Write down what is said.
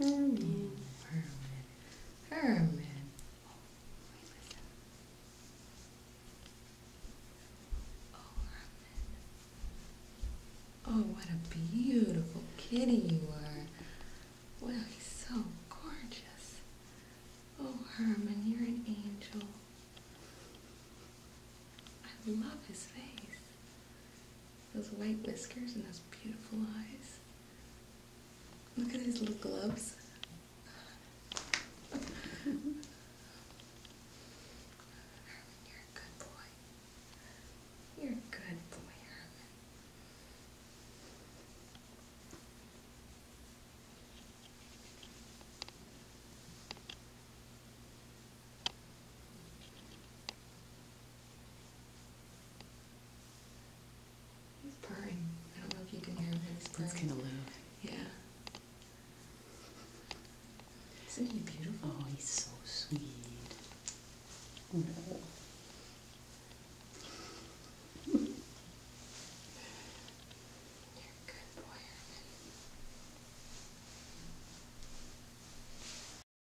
Herman. Herman. Herman. Oh, Herman. Oh, what a beautiful kitty you are. Well, he's so gorgeous. Oh, Herman, you're an angel. I love his face. Those white whiskers and those beautiful eyes. Look at his little gloves. Herman, you're a good boy. You're a good boy, Herman. He's purring. I don't know if you can hear Isn't he beautiful? Oh, he's so sweet.